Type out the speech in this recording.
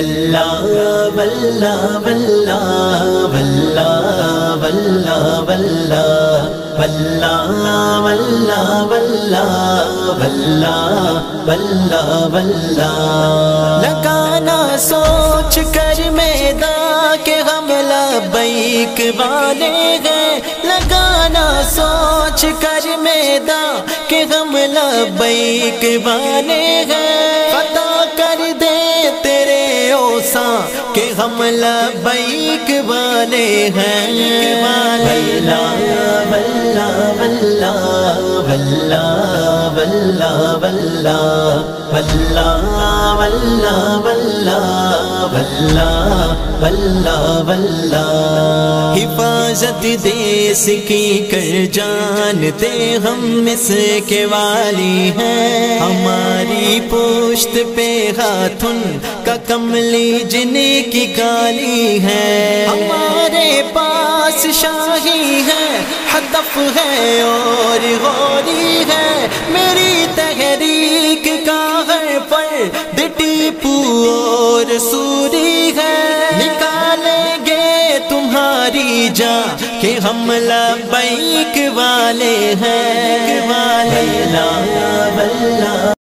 वल्ला वल्ला वल्ला वल्ला वल्ला वल्ला वल्ला लगाना सोच कर मैदान के हम लबैक वाले गए लगाना सोच कर मैदान के हम लबैक वाले गए के हम लबैक वाले हैं वल्ला बल्ला बल्ला वल्ला बल्ला बल्ला वल्ला वल्ला बल्ला वल्ला वल्ला वल्ला हिफाजत देश की कर जानते हम इसके वाली हैं। हमारी पोस्ट पे हाथुन का कमली जिन्हें की काली है। हमारे पास शाही है, हदफ है और गोरी है। मेरी तहरीक का है पर टिपू और सूरी तुम्हारी जा के हम लबैक वाले हैं। वाले